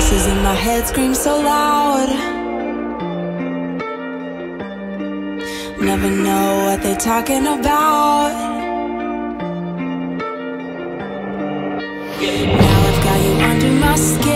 Voices in my head scream so loud. Never know what they're talking about. Now I've got you under my skin.